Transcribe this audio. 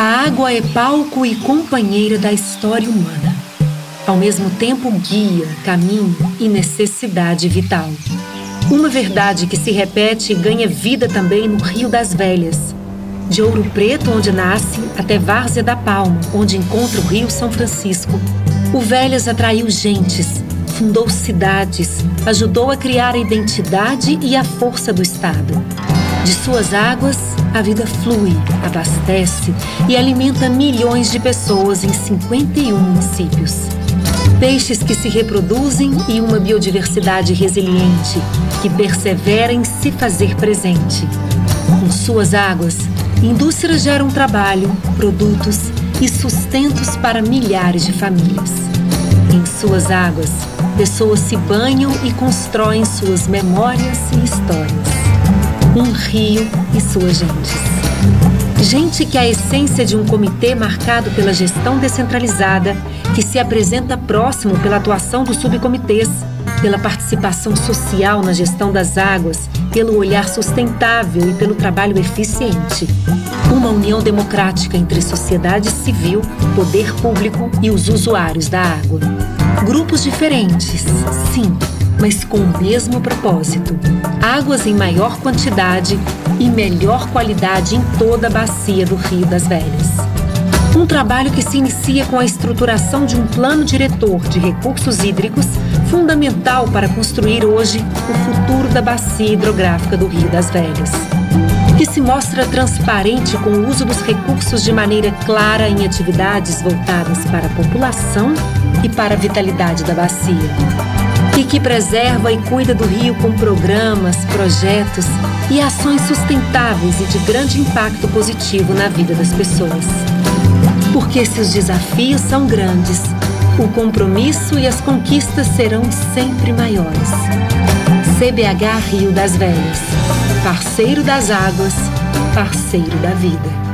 A água é palco e companheira da história humana. Ao mesmo tempo, guia, caminho e necessidade vital. Uma verdade que se repete e ganha vida também no Rio das Velhas. De Ouro Preto, onde nasce, até Várzea da Palma, onde encontra o Rio São Francisco. O Velhas atraiu gentes, fundou cidades, ajudou a criar a identidade e a força do Estado. De suas águas, a vida flui, abastece e alimenta milhões de pessoas em 51 municípios. Peixes que se reproduzem e uma biodiversidade resiliente que persevera em se fazer presente. Com suas águas, indústrias geram trabalho, produtos e sustentos para milhares de famílias. Em suas águas, pessoas se banham e constroem suas memórias e histórias um rio e suas gentes. Gente que é a essência de um comitê marcado pela gestão descentralizada, que se apresenta próximo pela atuação dos subcomitês, pela participação social na gestão das águas, pelo olhar sustentável e pelo trabalho eficiente. Uma união democrática entre sociedade civil, poder público e os usuários da água. Grupos diferentes, sim, mas com o mesmo propósito: águas em maior quantidade e melhor qualidade em toda a bacia do Rio das Velhas. Um trabalho que se inicia com a estruturação de um plano diretor de recursos hídricos fundamental para construir hoje o futuro da bacia hidrográfica do Rio das Velhas. Que se mostra transparente com o uso dos recursos de maneira clara em atividades voltadas para a população e para a vitalidade da bacia e que preserva e cuida do rio com programas, projetos e ações sustentáveis e de grande impacto positivo na vida das pessoas. Porque se os desafios são grandes, o compromisso e as conquistas serão sempre maiores. CBH Rio das Velhas, parceiro das águas, parceiro da vida.